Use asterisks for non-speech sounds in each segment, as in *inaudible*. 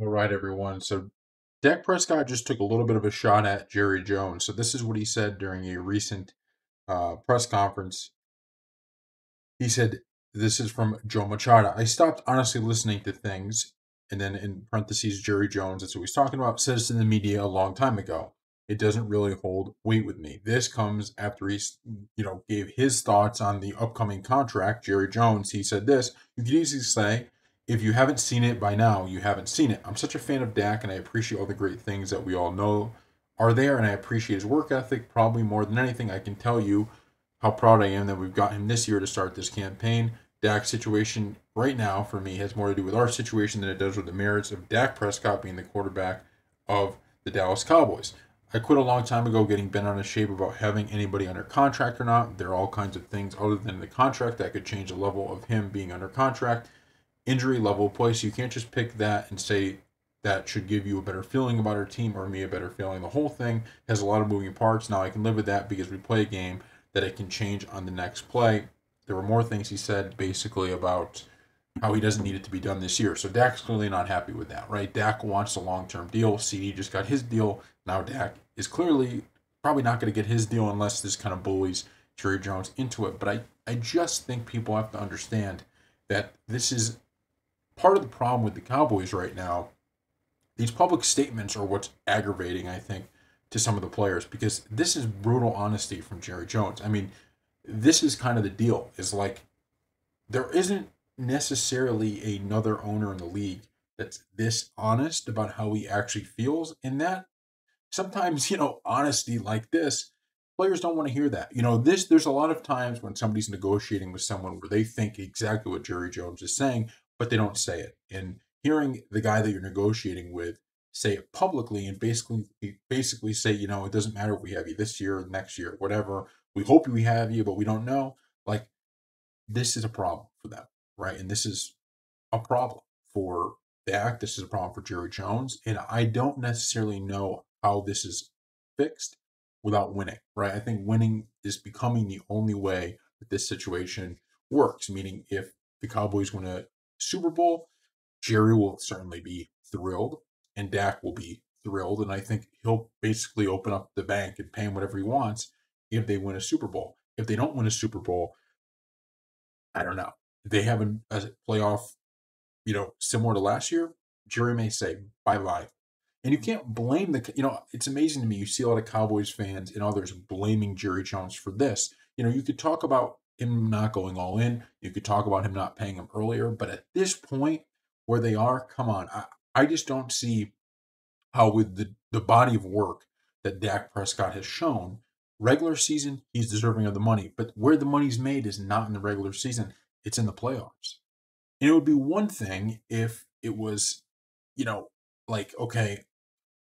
All right, everyone. So Dak Prescott just took a little bit of a shot at Jerry Jones. So this is what he said during a recent uh, press conference. He said, "This is from Jon Machota. I stopped honestly listening to things." And then in parentheses, Jerry Jones, that's what he's talking about, says in the media a long time ago. It doesn't really hold weight with me. This comes after he, you know, gave his thoughts on the upcoming contract. Jerry Jones, he said this. You could easily say, if you haven't seen it by now, you haven't seen it. I'm such a fan of Dak, and I appreciate all the great things that we all know are there, and I appreciate his work ethic probably more than anything. I can tell you how proud I am that we've got him this year to start this campaign. Dak's situation right now for me has more to do with our situation than it does with the merits of Dak Prescott being the quarterback of the Dallas Cowboys. I quit a long time ago getting bent on a shape about having anybody under contract or not. There are all kinds of things other than the contract that could change the level of him being under contract. Injury level play, so you can't just pick that and say that should give you a better feeling about our team or me a better feeling. The whole thing has a lot of moving parts. Now I can live with that because we play a game that it can change on the next play. There were more things he said basically about how he doesn't need it to be done this year. So Dak's clearly not happy with that, right? Dak wants a long term deal. CeeDee just got his deal. Now Dak is clearly probably not going to get his deal unless this kind of bullies Jerry Jones into it. But I, I just think people have to understand that this is part of the problem with the Cowboys right now. These public statements are what's aggravating, I think, to some of the players because this is brutal honesty from Jerry Jones. I mean, this is kind of the deal is like there isn't necessarily another owner in the league that's this honest about how he actually feels in that sometimes *laughs* you know honesty like this players don't want to hear that you know this there's a lot of times when somebody's negotiating with someone where they think exactly what jerry jones is saying but they don't say it and hearing the guy that you're negotiating with say it publicly and basically eh, basically say you know it doesn't matter if we have you this year next year whatever we hope we have you but we don't know like this is a problem for them right and this is a problem for Dak. This is a problem for Jerry Jones. And I don't necessarily know how this is fixed without winning, right? I think winning is becoming the only way that this situation works. Meaning, if the Cowboys want a Super Bowl, Jerry will certainly be thrilled and Dak will be thrilled. And I think he'll basically open up the bank and pay him whatever he wants if they win a Super Bowl. If they don't win a Super Bowl, I don't know. They have a, a playoff you know, similar to last year, Jerry may say bye bye. And you can't blame the, you know, it's amazing to me. You see a lot of Cowboys fans and others blaming Jerry Jones for this. You know, you could talk about him not going all in. You could talk about him not paying him earlier. But at this point where they are, come on. I, I just don't see how, with the, the body of work that Dak Prescott has shown, regular season, he's deserving of the money. But where the money's made is not in the regular season, it's in the playoffs. And it would be one thing if it was, you know, like, okay,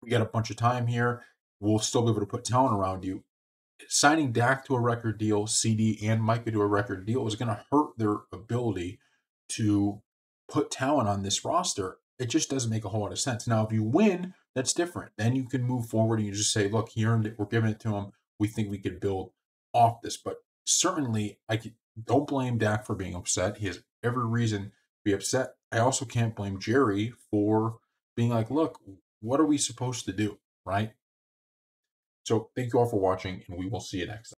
we got a bunch of time here. We'll still be able to put talent around you. Signing Dak to a record deal, CeeDee and Micah to a record deal is going to hurt their ability to put talent on this roster. It just doesn't make a whole lot of sense. Now, if you win, that's different. Then you can move forward and you just say, look, he earned it. We're giving it to him. We think we could build off this. But certainly, I don't blame Dak for being upset. He has every reason to be upset. I also can't blame Jerry for being like, look, what are we supposed to do? Right? So thank you all for watching, and we will see you next time.